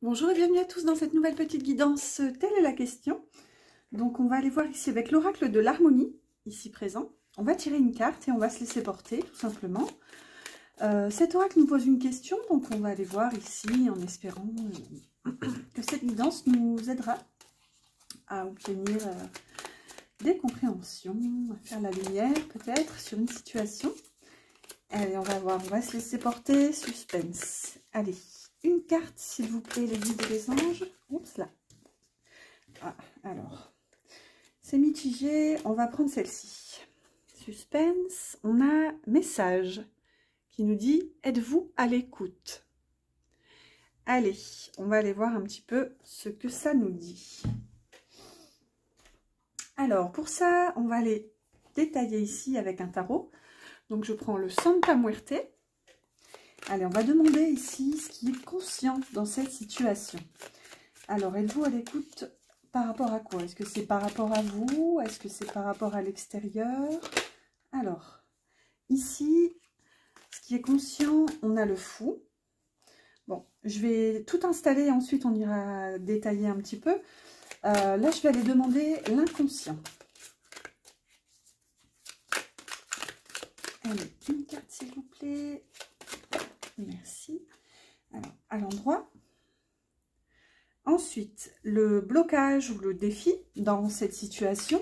Bonjour et bienvenue à tous dans cette nouvelle petite guidance. Telle est la question. Donc on va aller voir ici avec l'oracle de l'harmonie, ici présent. On va tirer une carte et on va se laisser porter, tout simplement. Euh, cet oracle nous pose une question, donc on va aller voir ici en espérant euh, que cette guidance nous aidera à obtenir euh, des compréhensions, à faire la lumière peut-être sur une situation. Allez, on va voir, on va se laisser porter, suspense. Allez, une carte, s'il vous plaît, les guides et les anges. Oups, là. Ah, alors, c'est mitigé. On va prendre celle-ci. Suspense. On a message qui nous dit « Êtes-vous à l'écoute ?» Allez, on va aller voir un petit peu ce que ça nous dit. Alors, pour ça, on va aller détailler ici avec un tarot. Donc, je prends le Santa Muerte. Allez, on va demander ici ce qui est conscient dans cette situation. Alors, êtes-vous à l'écoute par rapport à quoi? Est-ce que c'est par rapport à vous? Est-ce que c'est par rapport à l'extérieur? Alors, ici, ce qui est conscient, on a le fou. Bon, je vais tout installer, ensuite on ira détailler un petit peu. Euh, là, je vais aller demander l'inconscient. Allez, une carte s'il vous plaît. Merci. Alors, à l'endroit. Ensuite, le blocage ou le défi dans cette situation.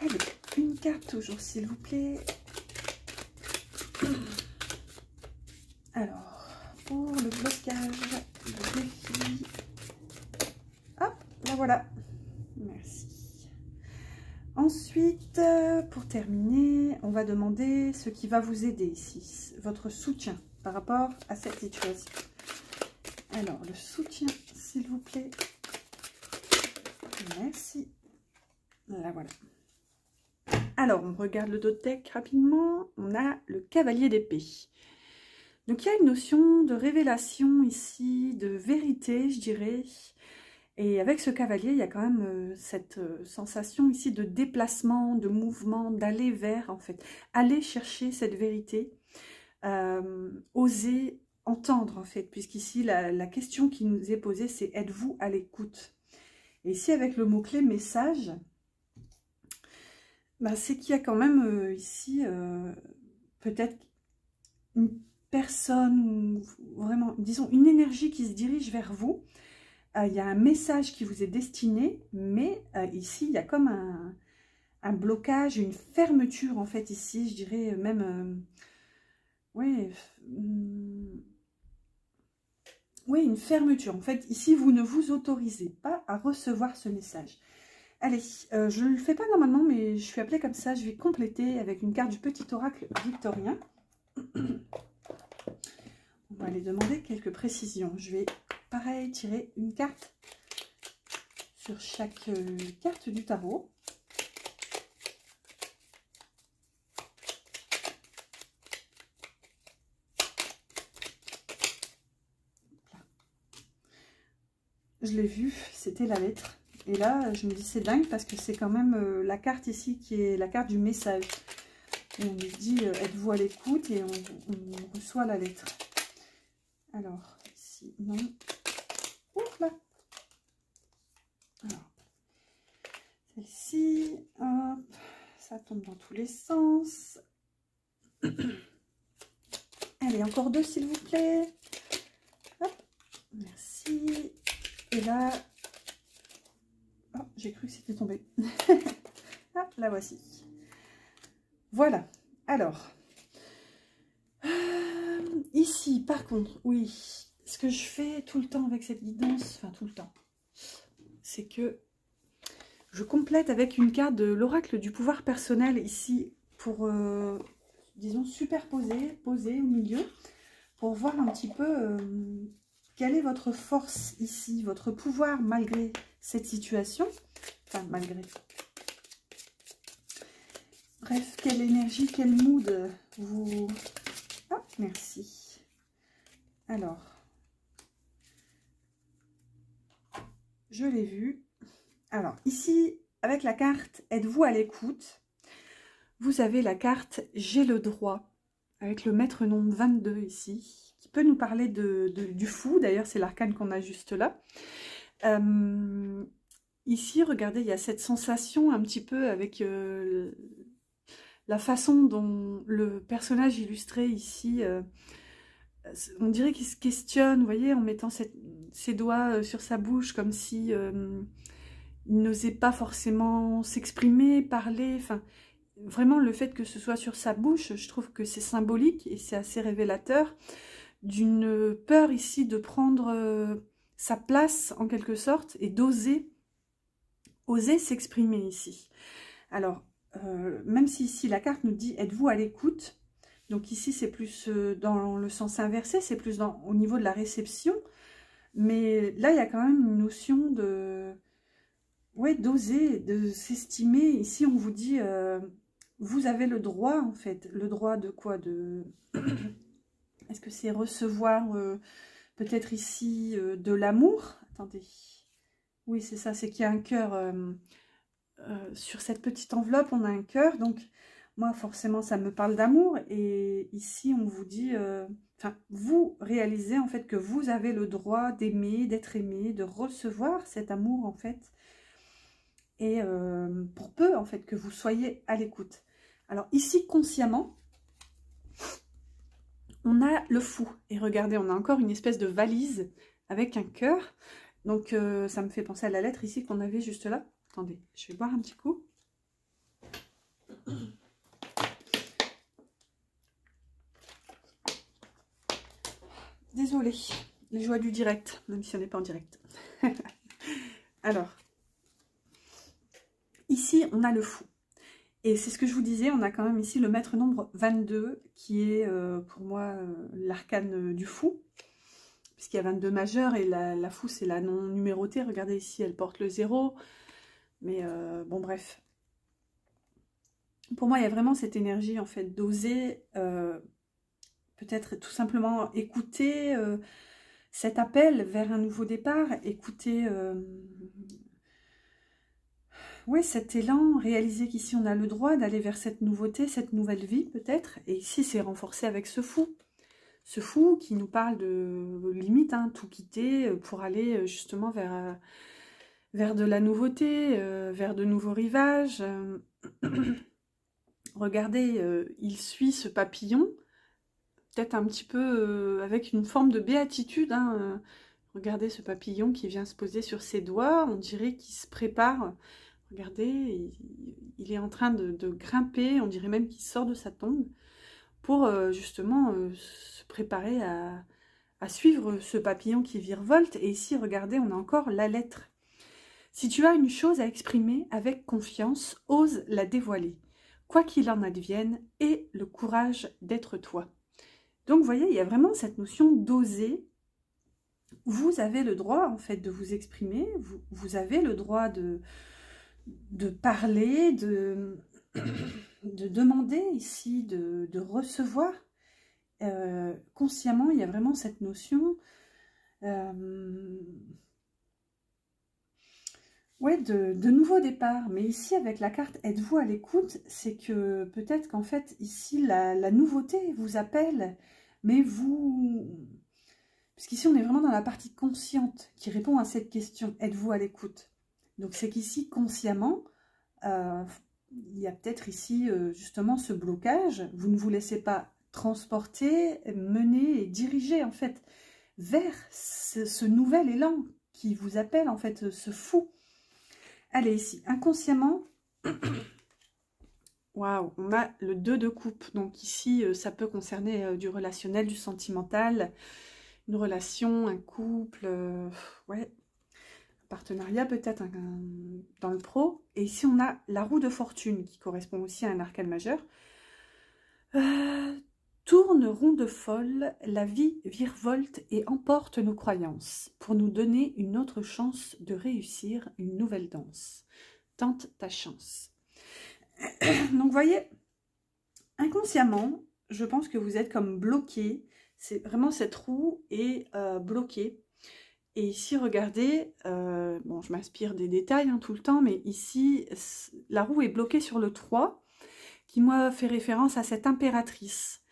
Allez, une carte toujours, s'il vous plaît. Alors, pour le blocage, le défi. Hop, là voilà. Ensuite, euh, pour terminer, on va demander ce qui va vous aider ici, votre soutien par rapport à cette situation. Alors, le soutien, s'il vous plaît. Merci. Là, voilà. Alors, on regarde le dos de deck rapidement. On a le cavalier d'épée. Donc, il y a une notion de révélation ici, de vérité, je dirais. Et avec ce cavalier, il y a quand même euh, cette euh, sensation ici de déplacement, de mouvement, d'aller vers, en fait. Aller chercher cette vérité, euh, oser entendre, en fait, puisqu'ici, la, question qui nous est posée, c'est « Êtes-vous à l'écoute ?» Et ici, avec le mot-clé « message bah, c'est qu'il y a quand même ici, peut-être une personne, ou vraiment, disons, une énergie qui se dirige vers vous, euh, il y a un message qui vous est destiné, mais euh, ici, il y a comme un, blocage, une fermeture, en fait, ici, je dirais même... Euh, oui, oui, une fermeture. En fait, ici, vous ne vous autorisez pas à recevoir ce message. Allez, je ne le fais pas normalement, mais je suis appelée comme ça. Je vais compléter avec une carte du petit oracle victorien. On va aller demander quelques précisions. Je vais pareil, tirer une carte sur chaque euh, carte du tarot. Je l'ai vu, c'était la lettre. Et là, je me dis c'est dingue parce que c'est quand même euh, la carte ici qui est la carte du message. on nous dit euh, êtes-vous à l'écoute? Et on, reçoit la lettre. Alors, ici, non. Alors, celle-ci, hop, ça tombe dans les sens. Allez, encore deux, s'il vous plaît. Merci. Et là, oh, j'ai cru que c'était tombé. La voici. Voilà. Alors, euh, ici, par contre, oui, ce que je fais tout le temps avec cette guidance, enfin tout le temps, c'est que je complète avec une carte de l'oracle du pouvoir personnel ici pour, euh, disons, superposer, poser au milieu, pour voir un petit peu euh, quelle est votre force ici, votre pouvoir malgré cette situation. Enfin, malgré. Bref, quelle énergie, quel mood vous... Ah, merci. Alors, je l'ai vu. Alors, ici, avec la carte « Êtes-vous à l'écoute ?» Vous avez la carte « J'ai le droit ». avec le maître nombre 22 ici, qui peut nous parler de, du fou. D'ailleurs, c'est l'arcane qu'on a juste là. Euh, ici, regardez, il y a cette sensation un petit peu avec euh, la façon dont le personnage illustré ici, euh, on dirait qu'il se questionne, vous voyez, en mettant ses doigts sur sa bouche, comme si il n'osait pas forcément s'exprimer, parler, enfin vraiment le fait que ce soit sur sa bouche, je trouve que c'est symbolique et c'est assez révélateur d'une peur ici de prendre euh, sa place en quelque sorte et d'oser oser s'exprimer ici. Alors, euh, même si ici la carte nous dit êtes-vous à l'écoute? Donc ici c'est plus euh, dans le sens inversé, c'est plus au niveau de la réception, mais là il y a quand même une notion de ouais d'oser, de s'estimer. Ici on vous dit vous avez le droit, en fait, le droit de quoi de Est-ce que c'est recevoir euh, peut-être ici euh, de l'amour? Attendez. Oui, c'est ça, c'est qu'il y a un cœur. Euh, sur cette petite enveloppe, on a un cœur. Donc, moi, forcément, ça me parle d'amour. Et ici, on vous dit... Enfin, vous réalisez, en fait, que vous avez le droit d'aimer, d'être aimé, de recevoir cet amour, en fait. Et pour peu, en fait, que vous soyez à l'écoute. Alors ici, consciemment, on a le fou. Et regardez, on a encore une espèce de valise avec un cœur. Donc euh, ça me fait penser à la lettre ici qu'on avait juste là. Attendez, je vais boire un petit coup. Désolée, les joies du direct, même si on n'est pas en direct. Alors, ici, on a le fou. Et c'est ce que je vous disais, on a quand même ici le maître nombre 22, qui est euh, pour moi euh, l'arcane du fou, puisqu'il y a 22 majeurs, et la, fou c'est la non numérotée, regardez ici, elle porte le 0, mais euh, bon bref. Pour moi, il y a vraiment cette énergie en fait d'oser peut-être tout simplement écouter cet appel vers un nouveau départ, écouter oui, cet élan, réaliser qu'ici on a le droit d'aller vers cette nouveauté, cette nouvelle vie peut-être, et ici c'est renforcé avec ce fou. Ce fou qui nous parle de limite, hein, tout quitter euh, pour aller euh, justement vers, euh, vers de la nouveauté, vers de nouveaux rivages. Regardez, il suit ce papillon, peut-être un petit peu avec une forme de béatitude. Hein, regardez ce papillon qui vient se poser sur ses doigts, on dirait qu'il se prépare Regardez, il, est en train de, grimper, on dirait même qu'il sort de sa tombe pour euh, justement euh, se préparer à, suivre ce papillon qui virevolte. Et ici, regardez, on a encore la lettre. Si tu as une chose à exprimer avec confiance, ose la dévoiler. Quoi qu'il en advienne, aie le courage d'être toi. Donc, vous voyez, il y a vraiment cette notion d'oser. Vous avez le droit, en fait, de vous exprimer. vous avez le droit de, de parler, de, de demander ici, de, recevoir. Euh, consciemment, il y a vraiment cette notion euh, de, nouveau départ. Mais ici, avec la carte « Êtes-vous à l'écoute ?» c'est que peut-être qu'en fait, ici, la, la, nouveauté vous appelle, mais vous... Puisqu'ici, on est vraiment dans la partie consciente qui répond à cette question « Êtes-vous à l'écoute ?» Donc c'est qu'ici, consciemment, euh, il y a peut-être ici euh, justement ce blocage. Vous ne vous laissez pas transporter, mener et diriger en fait vers ce, nouvel élan qui vous appelle en fait ce fou. Allez ici, inconsciemment, waouh, on a le 2 de coupe. Donc ici, euh, ça peut concerner du relationnel, du sentimental, une relation, un couple, ouais, partenariat peut-être dans le pro. Et ici, on a la roue de fortune qui correspond aussi à un arcane majeur. Euh, tourne ronde folle, la vie virevolte et emporte nos croyances pour nous donner une autre chance de réussir une nouvelle danse. Tente ta chance. Donc, voyez, inconsciemment, je pense que vous êtes comme bloqué. C'est vraiment cette roue est euh, bloquée et ici, regardez, euh, bon, je m'inspire des détails hein, tout le temps, mais ici, la roue est bloquée sur le 3, qui moi fait référence à cette impératrice.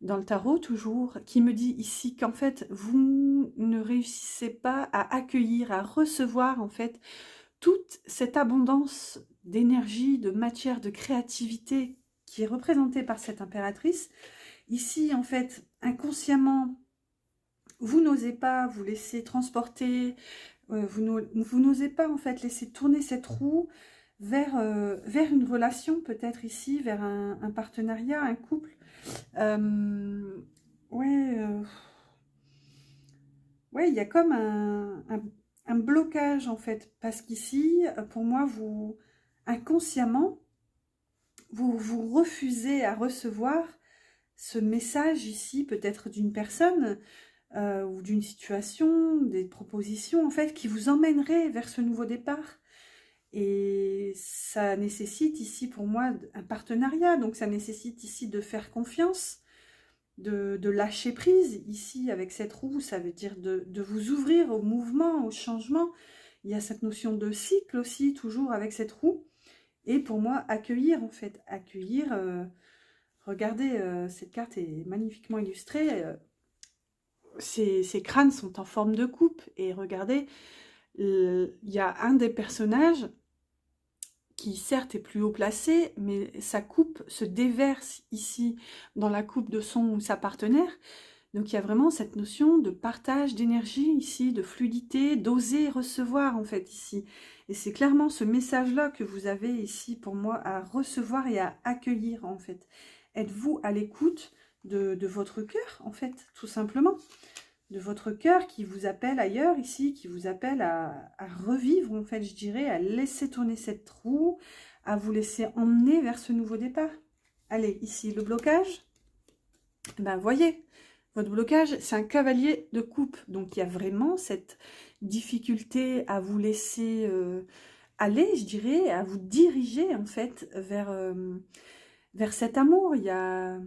dans le tarot toujours, qui me dit ici qu'en fait, vous ne réussissez pas à accueillir, à recevoir en fait toute cette abondance d'énergie, de matière, de créativité qui est représentée par cette impératrice. Ici, en fait, inconsciemment, vous n'osez pas vous laisser transporter, euh, vous n'osez pas en fait laisser tourner cette roue vers, euh, vers une relation peut-être ici, vers un, partenariat, un couple. Euh, ouais, ouais, il y a comme un, un blocage en fait, parce qu'ici, pour moi, vous, inconsciemment, vous, vous refusez à recevoir ce message ici, peut-être d'une personne euh, ou d'une situation, des propositions en fait, qui vous emmèneraient vers ce nouveau départ. Et ça nécessite ici pour moi un partenariat, donc ça nécessite ici de faire confiance, de, lâcher prise ici avec cette roue, ça veut dire de, vous ouvrir au mouvement, au changement. Il y a cette notion de cycle aussi, toujours avec cette roue. Et pour moi, accueillir en fait, accueillir, euh, regardez, euh, cette carte est magnifiquement illustrée, ces, crânes sont en forme de coupe, et regardez, il y a un des personnages qui certes est plus haut placé, mais sa coupe se déverse ici dans la coupe de son ou sa partenaire. Donc il y a vraiment cette notion de partage d'énergie ici, de fluidité, d'oser recevoir en fait ici. Et c'est clairement ce message-là que vous avez ici pour moi à recevoir et à accueillir en fait. Êtes-vous à l'écoute de, votre cœur en fait, tout simplement de votre cœur qui vous appelle ailleurs ici, qui vous appelle à, revivre en fait, je dirais, à laisser tourner cette roue, à vous laisser emmener vers ce nouveau départ. Allez, ici, le blocage. Ben, voyez, votre blocage, c'est un cavalier de coupe. Donc, il y a vraiment cette difficulté à vous laisser euh, aller, je dirais, à vous diriger, en fait, vers, euh, vers cet amour. Il y a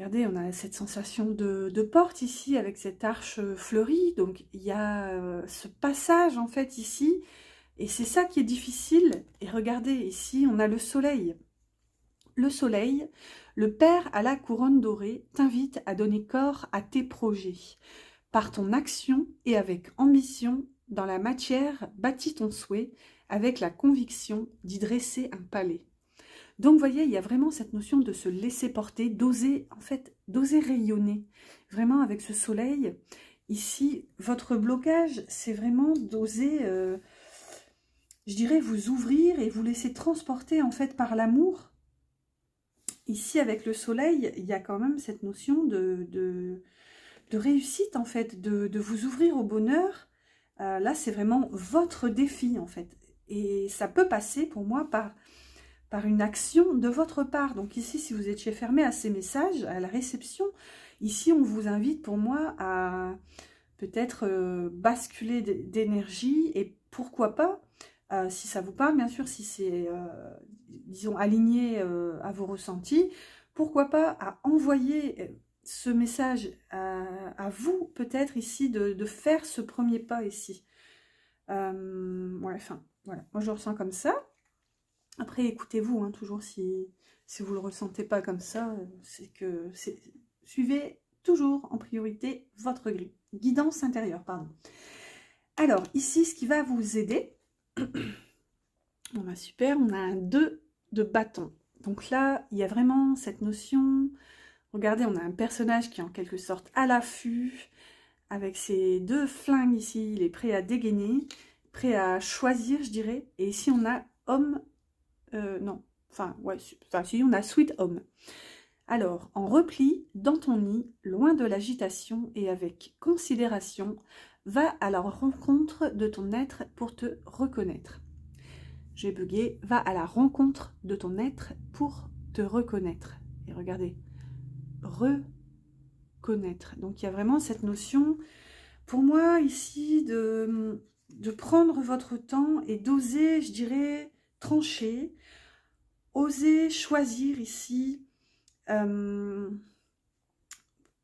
Regardez, on a cette sensation de, porte ici avec cette arche fleurie. Donc, il y a euh, ce passage en fait ici. Et c'est ça qui est difficile. Et regardez, ici, on a le soleil. Le soleil, le Père à la couronne dorée, t'invite à donner corps à tes projets. Par ton action et avec ambition, dans la matière, bâtis ton souhait avec la conviction d'y dresser un palais. Donc, vous voyez, il y a vraiment cette notion de se laisser porter, d'oser, en fait, d'oser rayonner. Vraiment, avec ce soleil, ici, votre blocage, c'est vraiment d'oser, euh, je dirais, vous ouvrir et vous laisser transporter, en fait, par l'amour. Ici, avec le soleil, il y a quand même cette notion de, réussite, en fait, de, vous ouvrir au bonheur. Euh, là, c'est vraiment votre défi, en fait. Et ça peut passer, pour moi, par par une action de votre part. Donc ici, si vous étiez fermé à ces messages, à la réception, ici, on vous invite pour moi à peut-être euh, basculer d'énergie et pourquoi pas, euh, si ça vous parle, bien sûr, si c'est, euh, disons, aligné à vos ressentis, pourquoi pas à envoyer ce message à, vous, peut-être ici, de, faire ce premier pas ici. ouais, enfin, voilà, moi je ressens comme ça. Après, écoutez-vous, hein, toujours si, si vous ne le ressentez pas comme ça, c'est que suivez toujours en priorité votre. Guidance intérieure, pardon. Alors, ici, ce qui va vous aider, super, on a un 2 de bâton. Donc là, il y a vraiment cette notion, regardez, on a un personnage qui est en quelque sorte à l'affût, avec ses deux flingues ici, il est prêt à dégainer, prêt à choisir, je dirais. Et ici, on a homme euh, non, enfin, ouais, si on a Sweet Home. Alors, en repli, dans ton nid, loin de l'agitation et avec considération, va à la rencontre de ton être pour te reconnaître. J'ai bugué, va à la rencontre de ton être pour te reconnaître. Et regardez, reconnaître. Donc il y a vraiment cette notion, pour moi ici, de prendre votre temps et d'oser, je dirais, trancher, oser choisir ici, euh,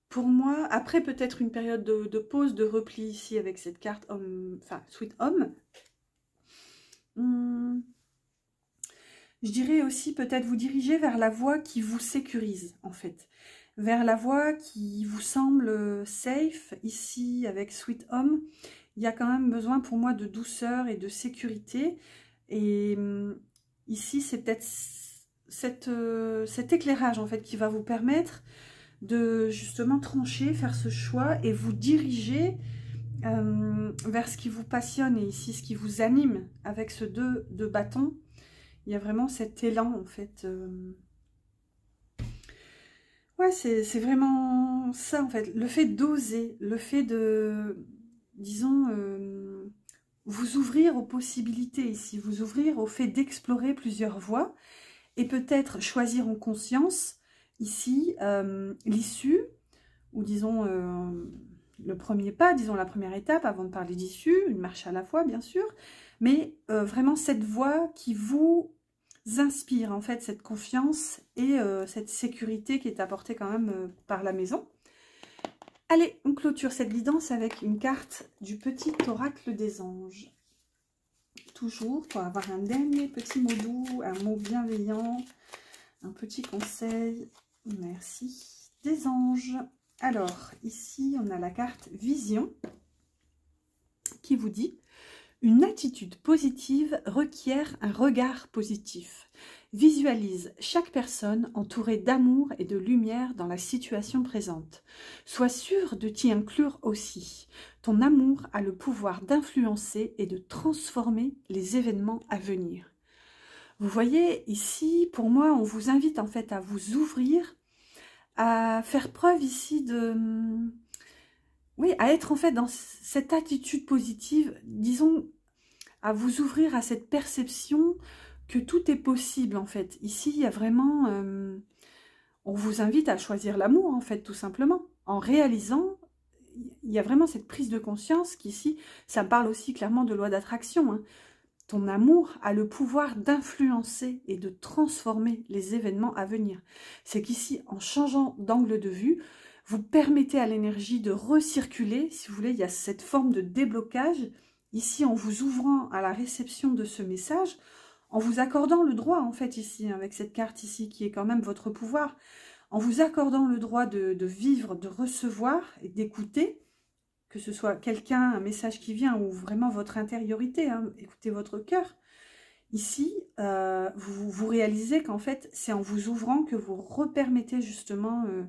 pour moi, après peut-être une période de, pause, de repli ici avec cette carte homme, enfin Sweet Homme, hmm, je dirais aussi peut-être vous diriger vers la voie qui vous sécurise en fait. vers la voie qui vous semble safe. Ici, avec Sweet Home, il y a quand même besoin pour moi de douceur et de sécurité. Et hum, ici, c'est peut-être euh, cet éclairage en fait qui va vous permettre de justement trancher, faire ce choix et vous diriger euh, vers ce qui vous passionne et ici ce qui vous anime avec ce deux de bâtons. Il y a vraiment cet élan en fait. Euh. Ouais, c'est vraiment ça en fait. Le fait d'oser, le fait de, disons, vous ouvrir aux possibilités ici, vous ouvrir au fait d'explorer plusieurs voies et peut-être choisir en conscience ici l'issue ou disons le premier pas, disons la première étape avant de parler d'issue, une marche à la fois bien sûr, mais euh, vraiment cette voix qui vous inspire en fait cette confiance et euh, cette sécurité qui est apportée quand même euh, par la maison. Allez, on clôture cette guidance avec une carte du petit oracle des anges. Toujours pour avoir un dernier petit mot doux, un mot bienveillant, un petit conseil. Merci des anges. Alors, ici, on a la carte Vision qui vous dit « Une attitude positive requiert un regard positif. Visualise chaque personne entourée d'amour et de lumière dans la situation présente. Sois sûr de t'y inclure aussi. Ton amour a le pouvoir d'influencer et de transformer les événements à venir. » Vous voyez, ici, pour moi, on vous invite en fait à vous ouvrir à faire preuve ici de... Oui, à être en fait dans cette attitude positive, disons, à vous ouvrir à cette perception que tout est possible en fait. Ici, il y a vraiment... Euh, on vous invite à choisir l'amour en fait, tout simplement. En réalisant, il y a vraiment cette prise de conscience qu'ici, ça parle aussi clairement de loi d'attraction. Hein. Ton amour a le pouvoir d'influencer et de transformer les événements à venir. C'est qu'ici, en changeant d'angle de vue, vous permettez à l'énergie de recirculer. Si vous voulez, il y a cette forme de déblocage. Ici, en vous ouvrant à la réception de ce message, en vous accordant le droit, en fait, ici, avec cette carte ici, qui est quand même votre pouvoir, en vous accordant le droit de, vivre, de recevoir et d'écouter, que ce soit quelqu'un, un message qui vient, ou vraiment votre intériorité, hein, écoutez votre cœur. Ici, euh, vous, vous réalisez qu'en fait, c'est en vous ouvrant que vous repermettez justement euh,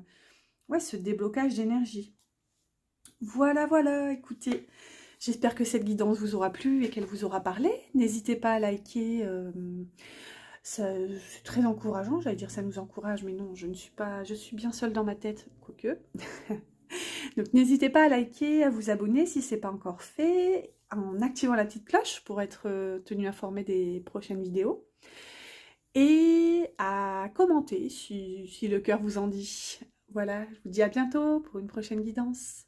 ouais, ce déblocage d'énergie. Voilà, voilà, écoutez, j'espère que cette guidance vous aura plu et qu'elle vous aura parlé. N'hésitez pas à liker, euh, c'est très encourageant, j'allais dire ça nous encourage, mais non, je ne suis pas, je suis bien seule dans ma tête, quoique. Donc n'hésitez pas à liker, à vous abonner si ce n'est pas encore fait, en activant la petite cloche pour être euh, tenu informé des prochaines vidéos. Et à commenter si, si le cœur vous en dit. Voilà, je vous dis à bientôt pour une prochaine guidance.